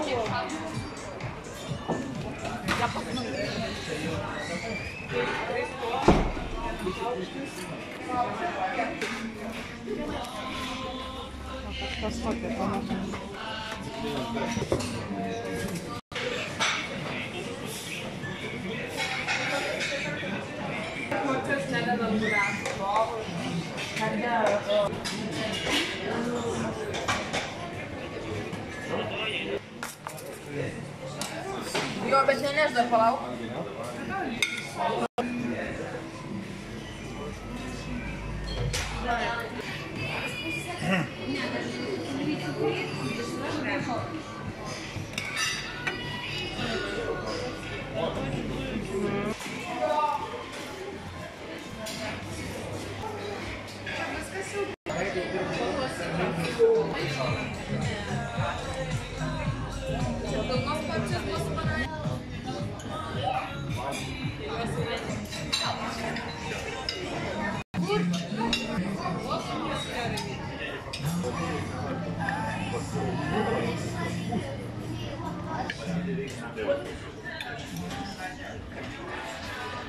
Das war der Kurzes, schneller, dann so eine Art Kann ja. Estaba pensando en esto, Palau. Thank you. Thank you.